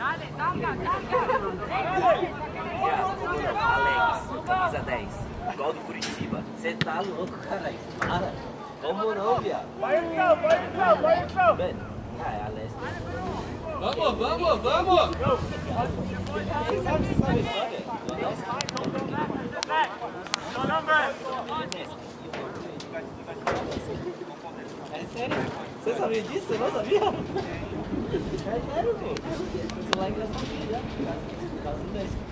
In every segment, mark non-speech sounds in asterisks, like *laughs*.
Alex, 10. Gol do Curitiba. Você tá louco, cara? Para. Vamos não, viado. Vai, Lucão, vai, Lucão, vai, Lucão. Mano, ah, Alex. Vamos, vamos, vamos. É sério? Você sabia disso? Você não sabia? É sério, pô. Isso lá é engraçadinho, né? Por causa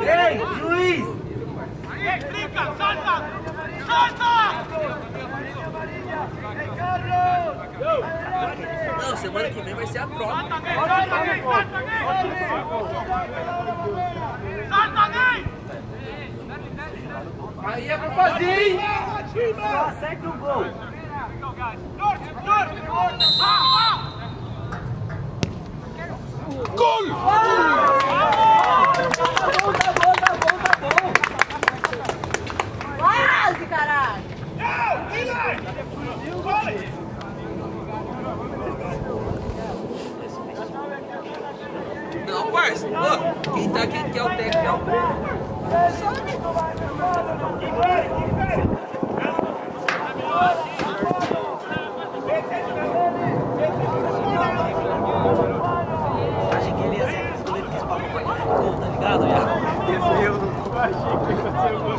Ei, juiz! Aí, clica, solta! Solta! Ei, Carlos! Não, semana que vem vai ser a prova. Solta alguém, solta alguém, solta alguém! Solta alguém! Aí é pra fazer, hein? Só acerta o gol. Norte, norte, norte! Ah! Gol! Quase, caralho! Não, parça. Ô, quem tá aqui que é o técnico, é o Maciek, tylko chciałem go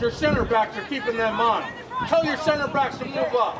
your center backs are keeping them on. Tell your center backs to move up.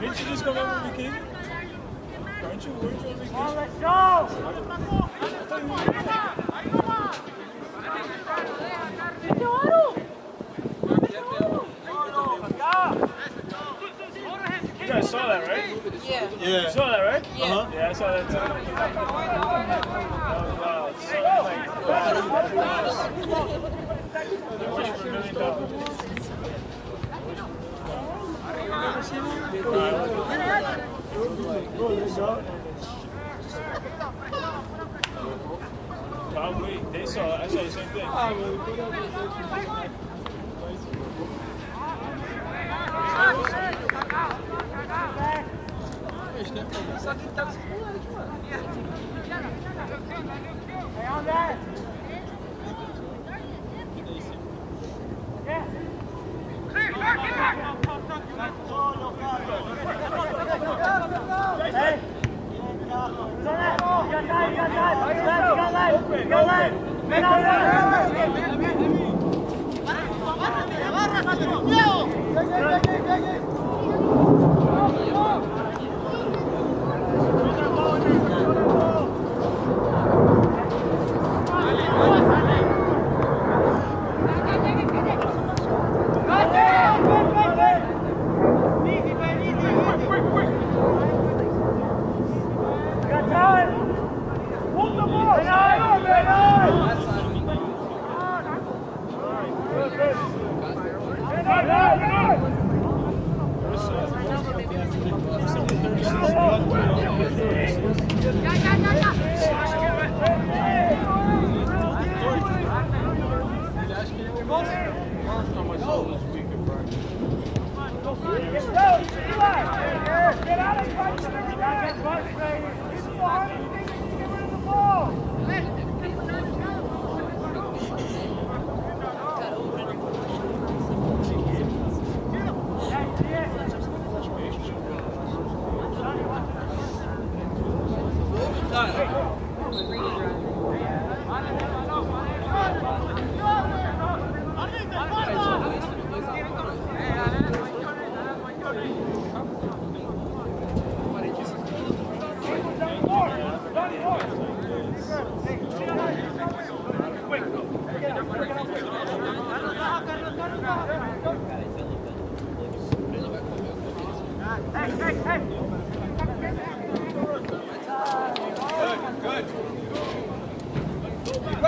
Weet You guys saw that, right? Yeah. Yeah. You saw that, right? Yeah. Uh -huh. Yeah, I saw that too. Uh, Wow, it's so, like, fast. I wish for a million dollars. Probably. They saw it. I saw the same thing. Só que tá mano. Vamos,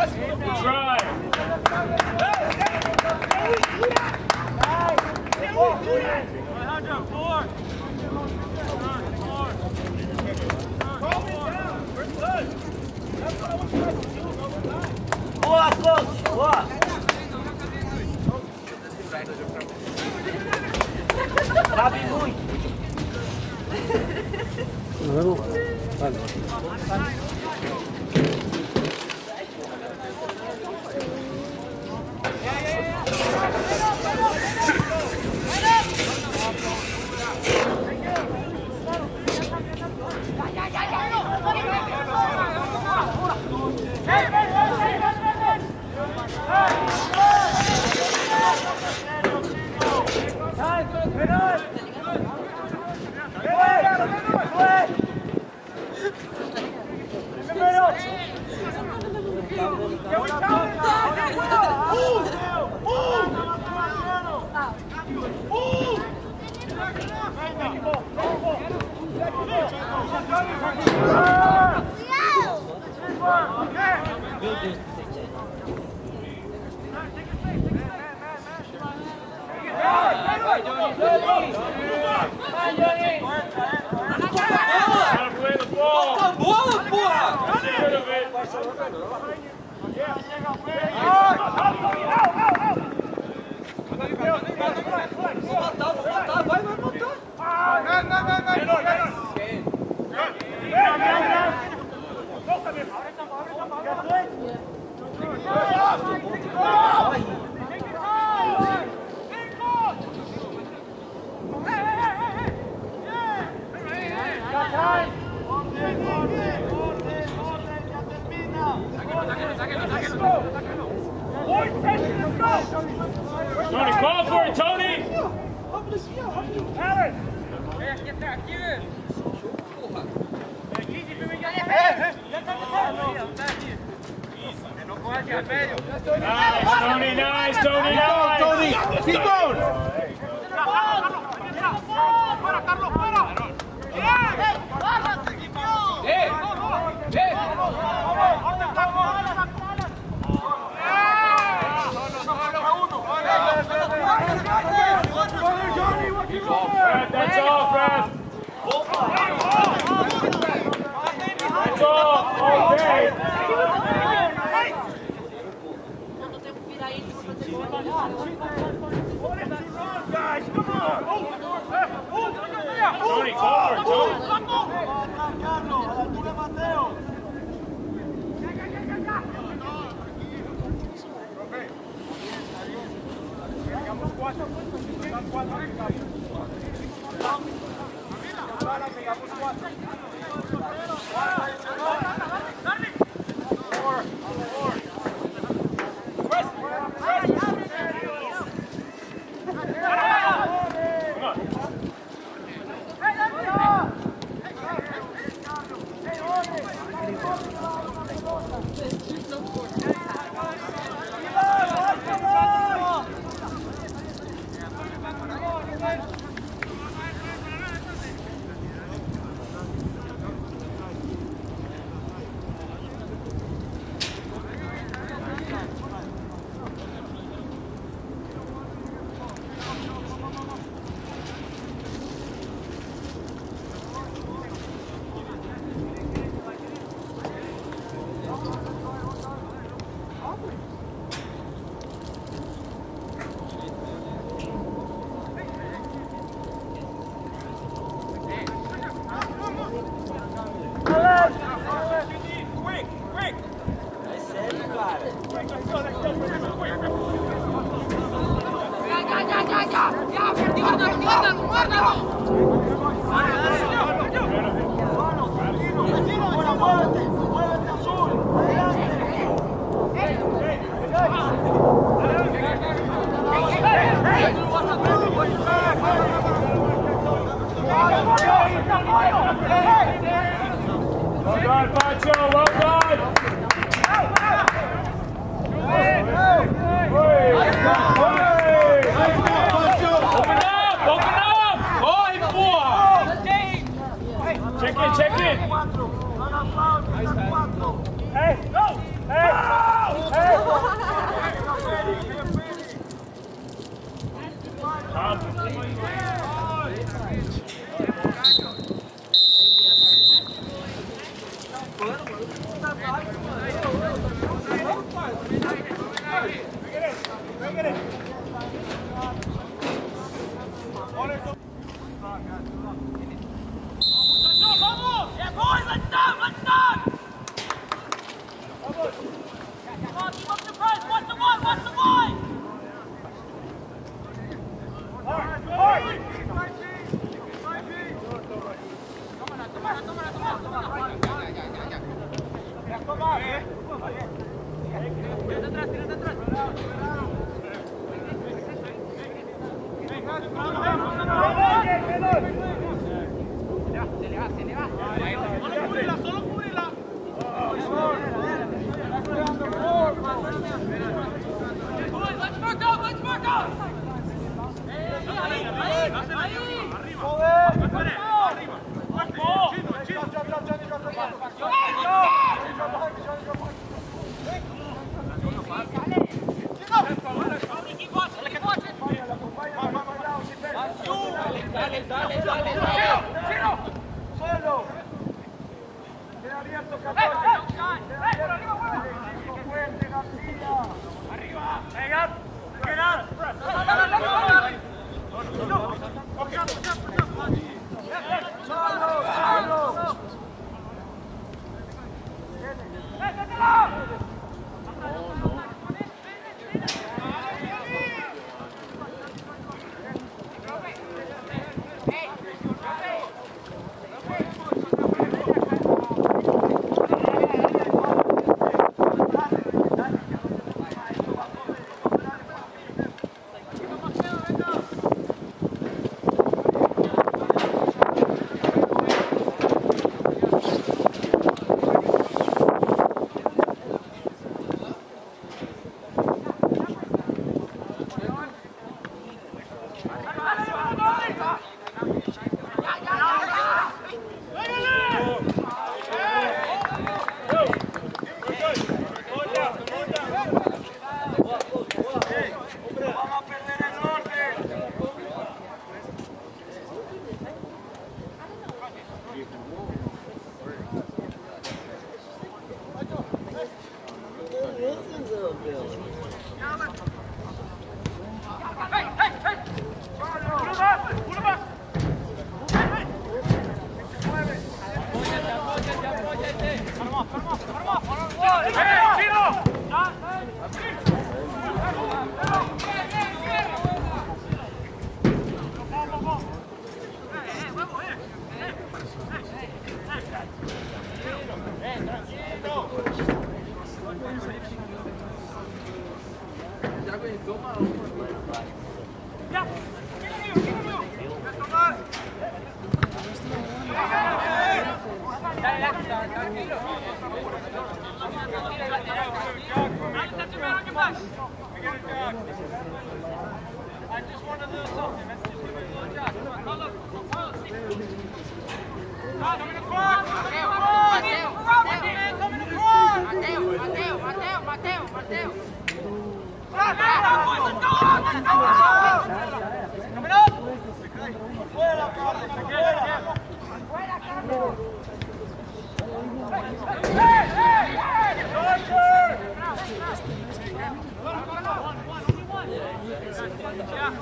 Try. Alejandro, four. Boa, *laughs* バイバイ! cuatro hectáreas.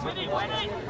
¡Vamos!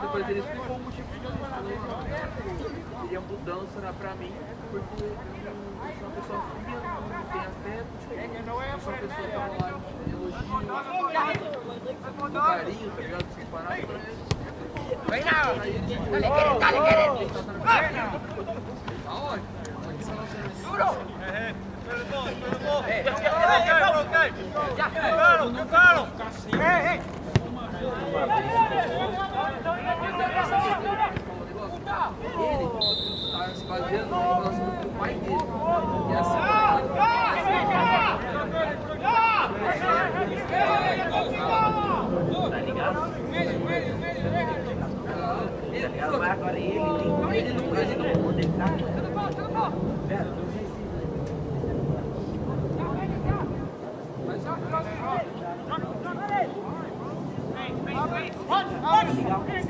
Depois ele explicou o motivo disso. Seria mudança né, pra mim, porque uma pessoa fria, não tem afeto, tipo, uma pessoa que tava lá elogiando, carinho, tá ligado? Sem parar pra ele. Vai não! Dale, querem, dale, querem! Aonde? Duro! Perdón, perdón. é, é, é, hey, hey, hey, hey, hey, hey, hey, Vai agora ele, ele não pode não poder, tá? Pera, One, one.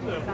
que ele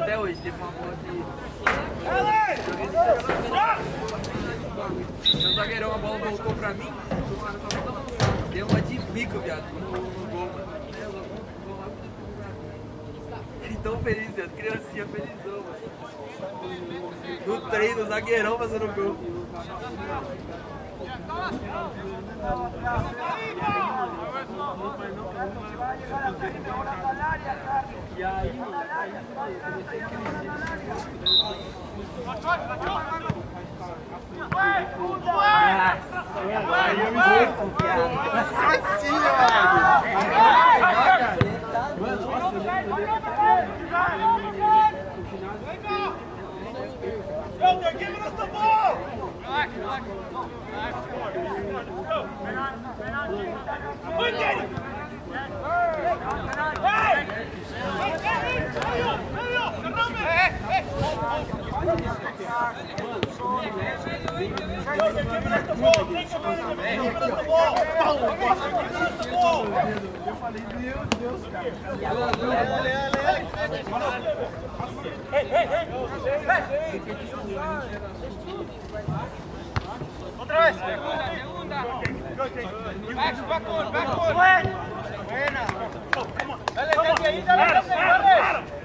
até hoje, teve uma bola que. Meu zagueirão, a bola voltou pra mim, deu uma de bico, viado, no, no gol, mano. É. Fiquei tão feliz, viado, criancinha felizão, mano. No treino, zagueirão fazendo gol. E aí, aí comecei a crescer. Nossa senhora! Mano, nossa, eu Yo, they're giving us the ball! Relax, relax. Let's go. Quick, Danny! Hey! Hey! Eu falei, meu Deus, cara. Hey, hey! Hey! Otra vez. Back, backward, backward. Buena. Dale, dale, dale, dale,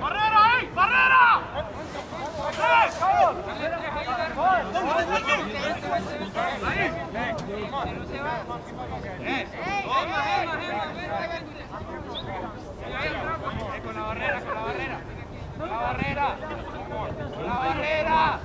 Barrera ahí, barrera. Con la barrera, con la barrera. La barrera. La barrera.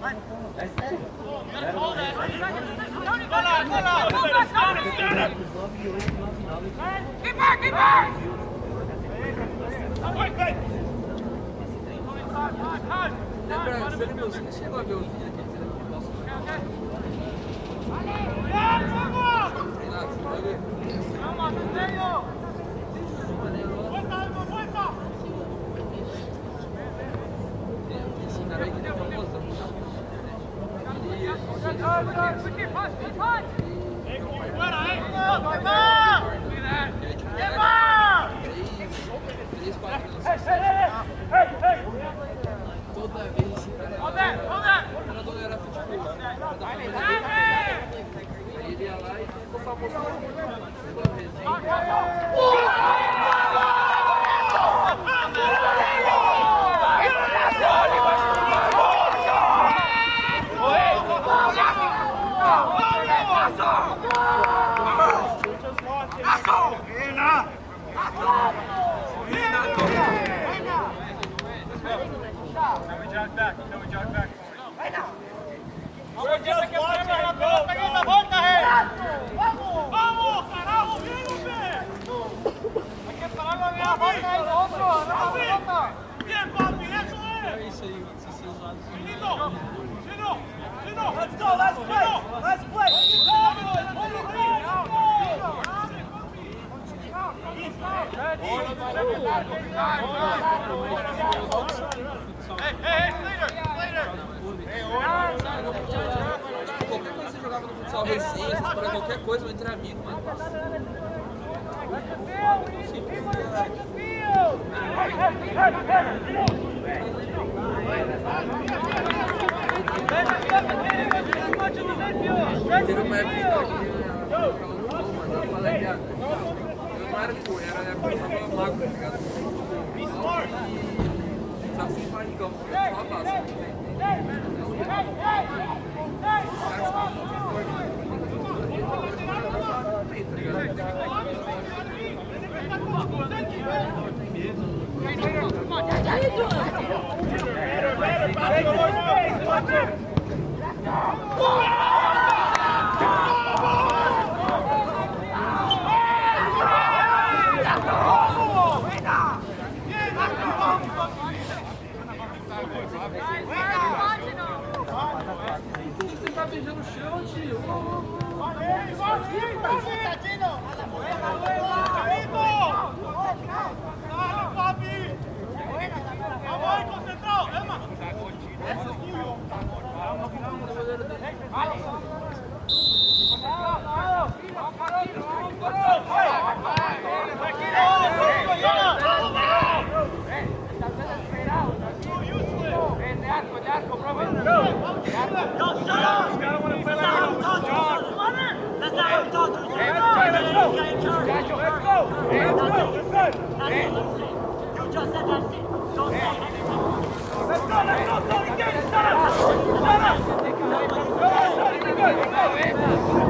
Danny. Keeper, keeper. Quick, quick. Lembra, você lembra, você chegou a ver o vídeo daquele treino que nosso treinado, você vai ver? Esse Fuera, eh. Fuera, see once he sees that. Gino! Let's go! Let's play! Let's play! Hey, hey, Slater! Slater! Qualquer coisa você jogava no futsal recente, para qualquer coisa, entre amigos, mano. Let's go, let's go, go, get it, shut up! Shut up! Go, go, go, go, go, go, go, go, go, go, go, go, go,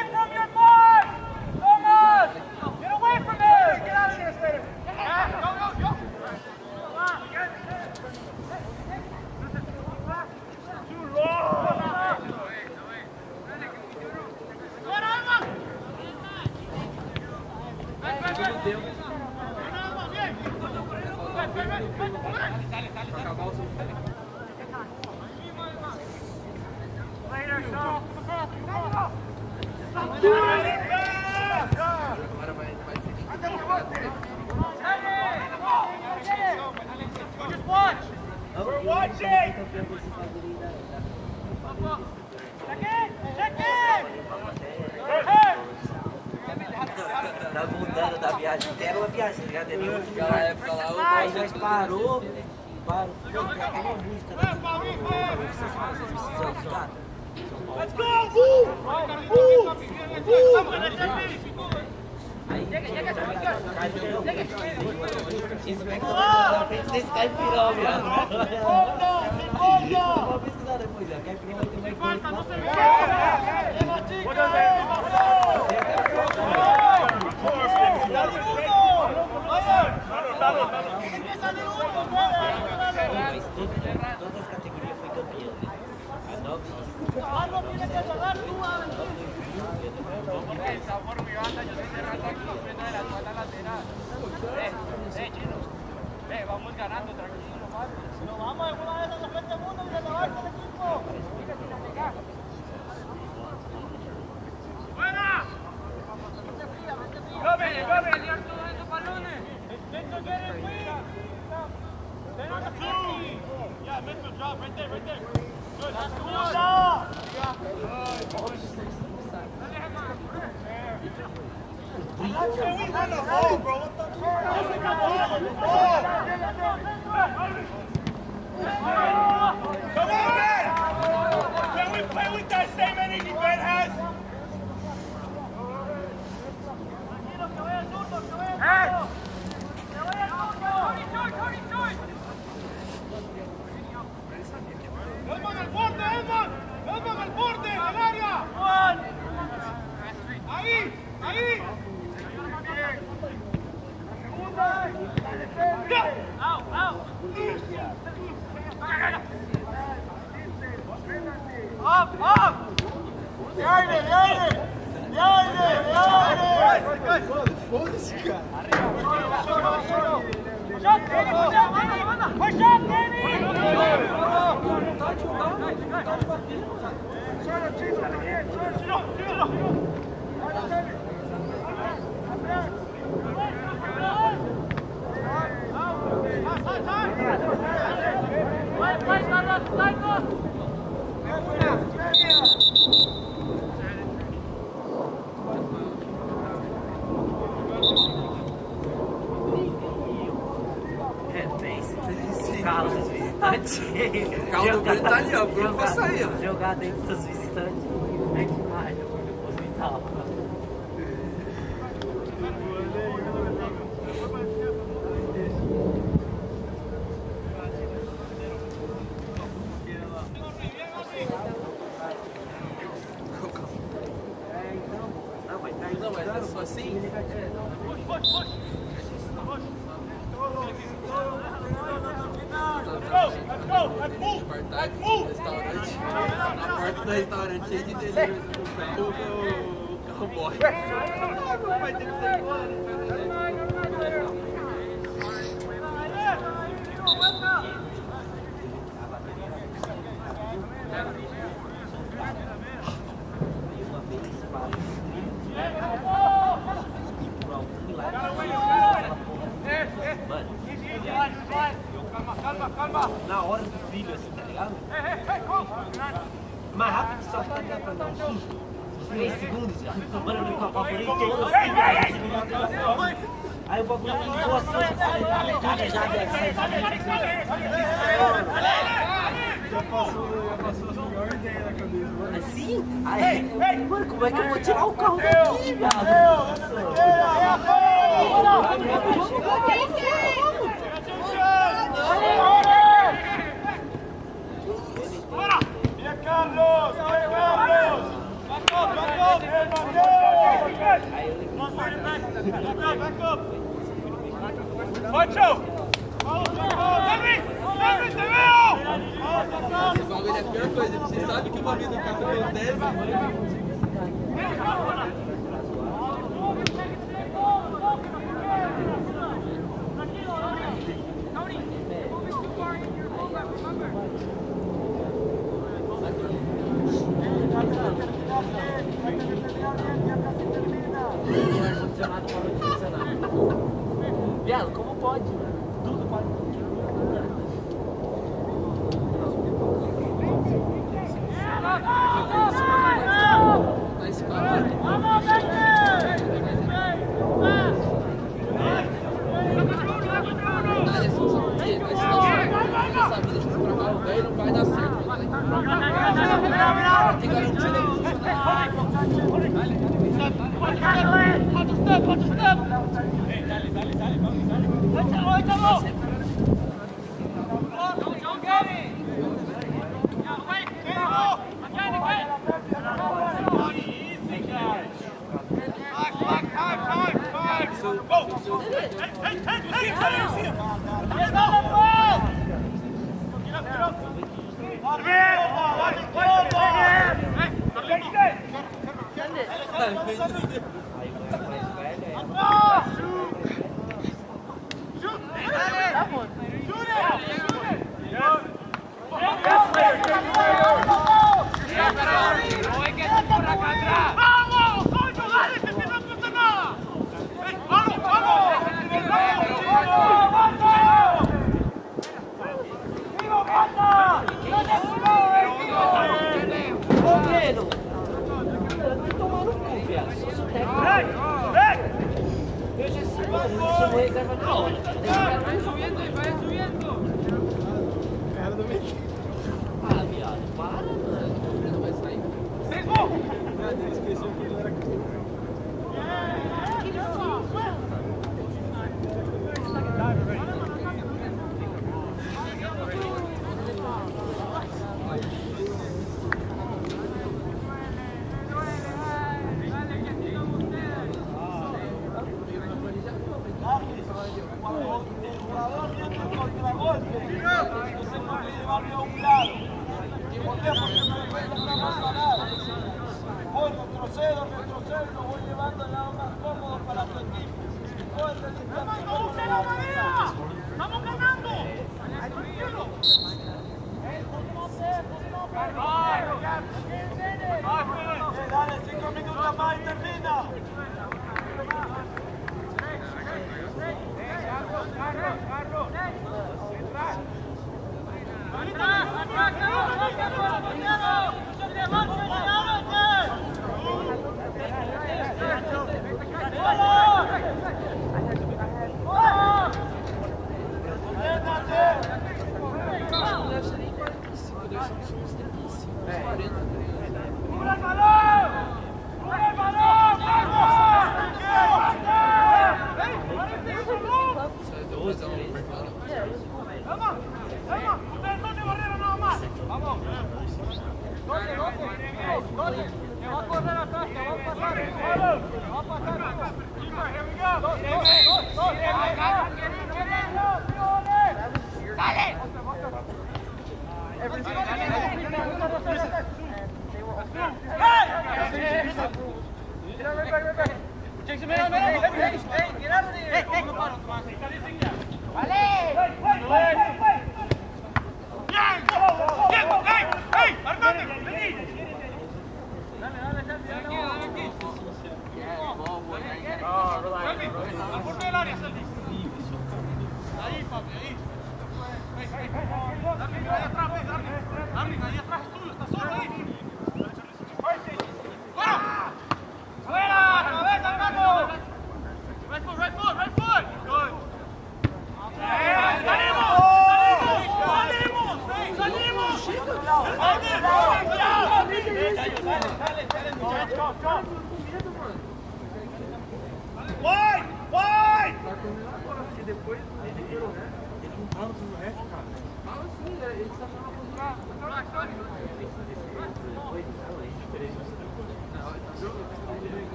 job, right there, right there. Good, have to one. Stop! We won the ball, bro. What the fuck? Come on, Ben! Can we play with that same energy Ben has? Hey! Hey! Tony, Tony, Tony! Vai, Denis! Vai, Denis! Vai, Denis! É, Carlos *laughs* Brito tá ali, ó. Pronto pra sair, ó. Jogada entre os visitantes. help.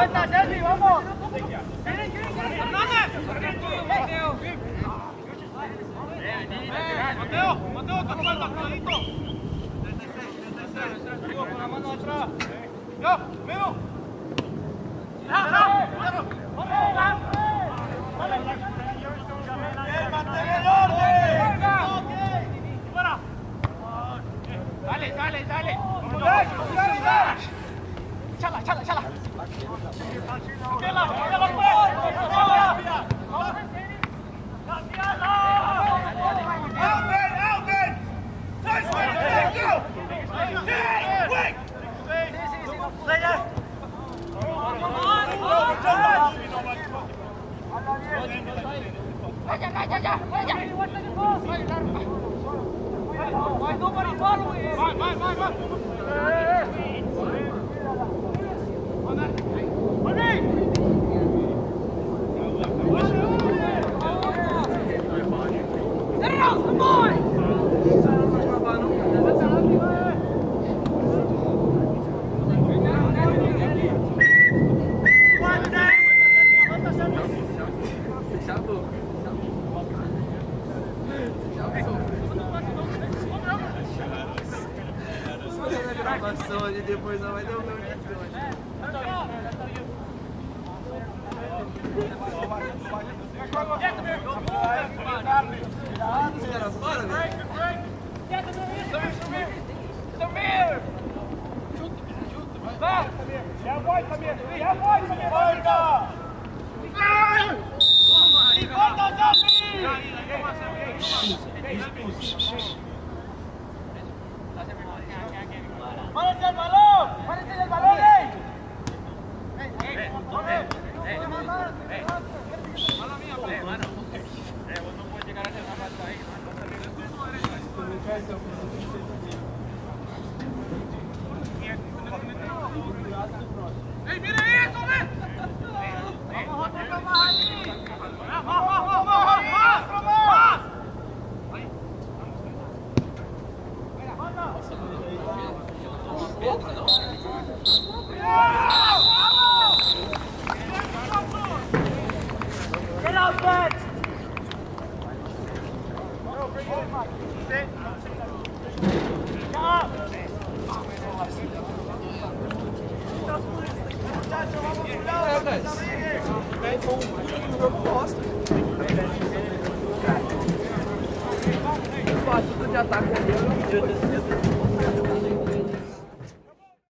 Vuelta, Sergi, vamos. Mateo, Mateo, te falta, 36, 36, con la mano atrás. ¡Ya! ¡Sale, sale, ¡Chala, chala, chala! Why nobody following him? Vai, vai, vai, vai.